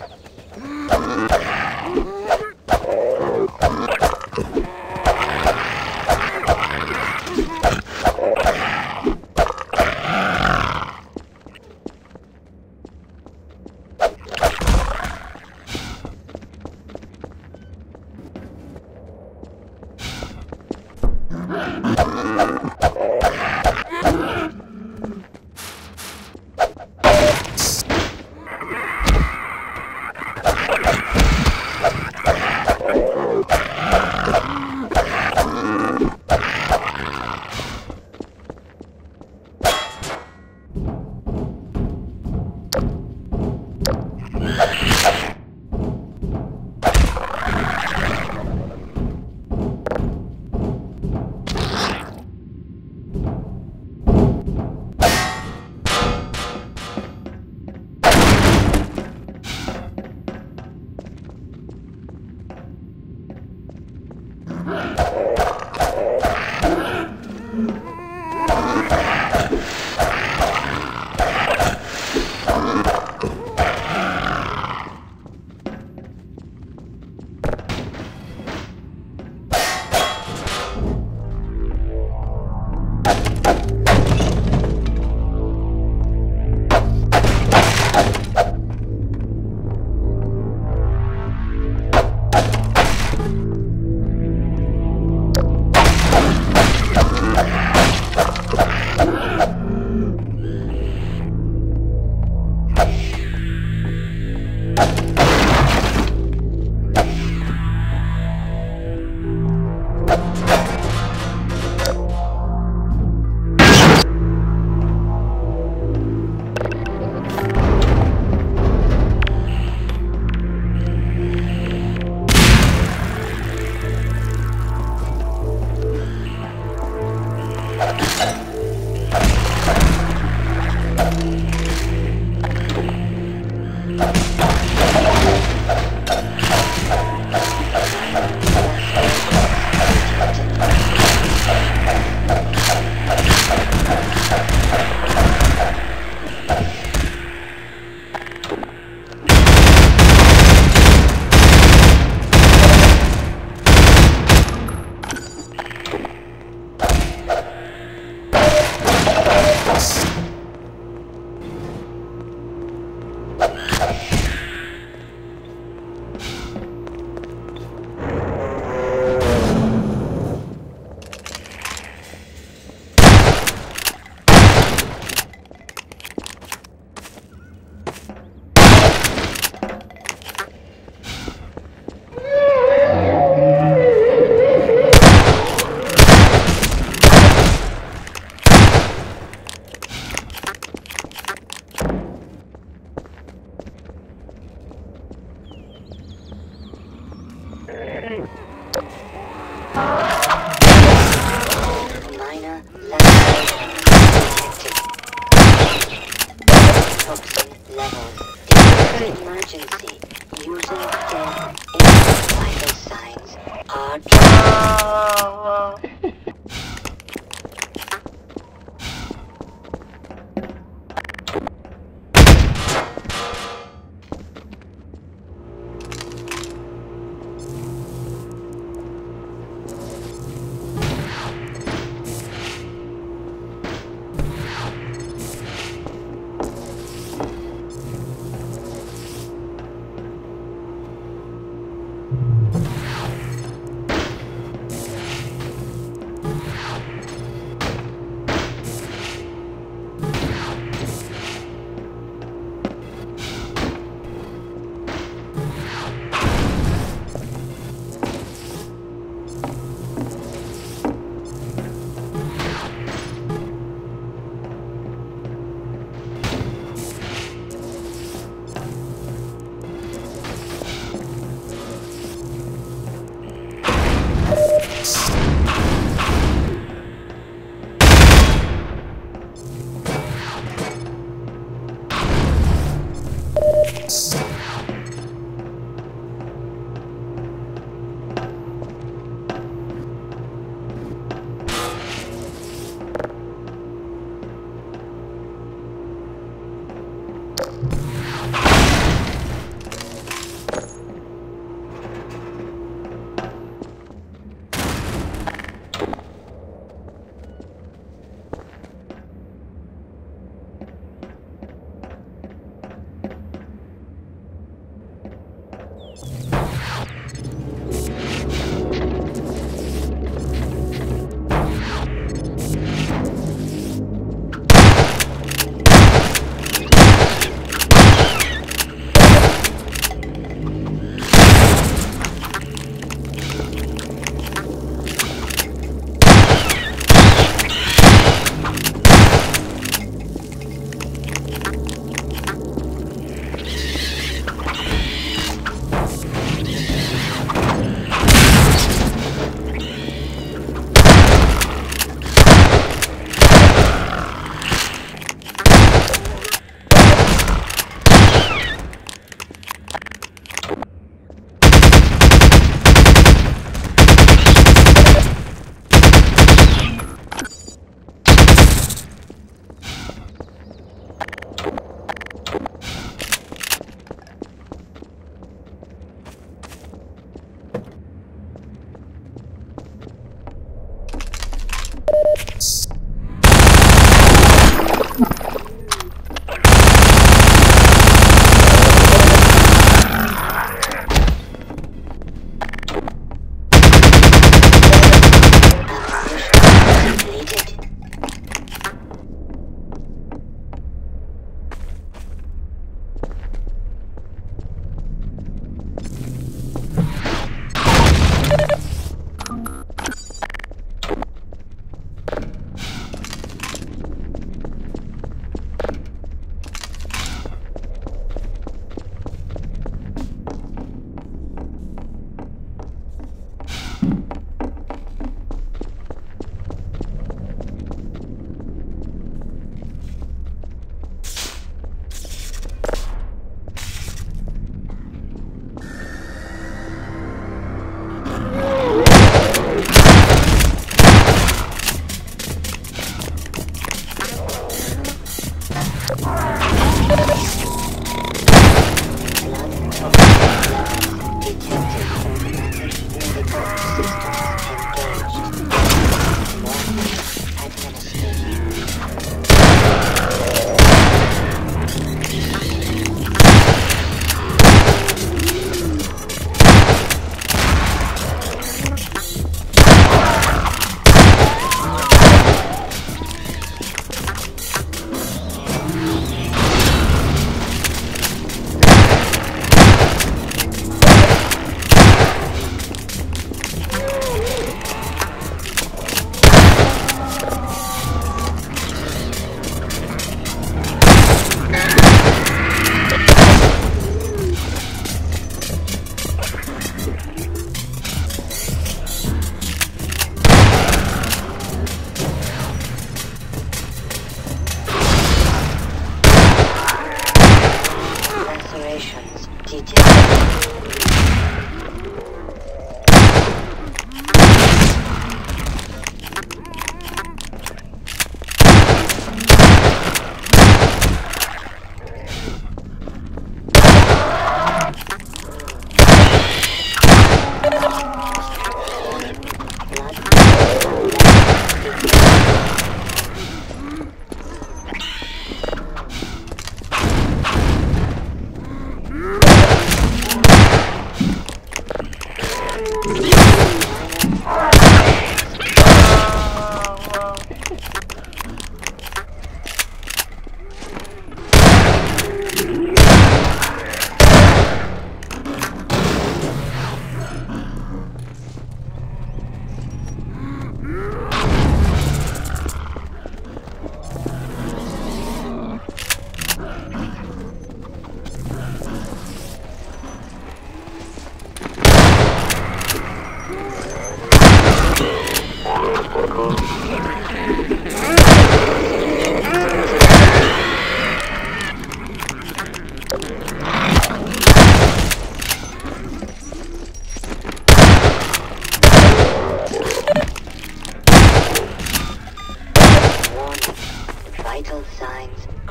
now. Gracias. Amen. Yes.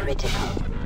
Critical.